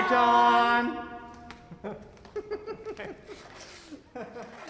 Bye, John.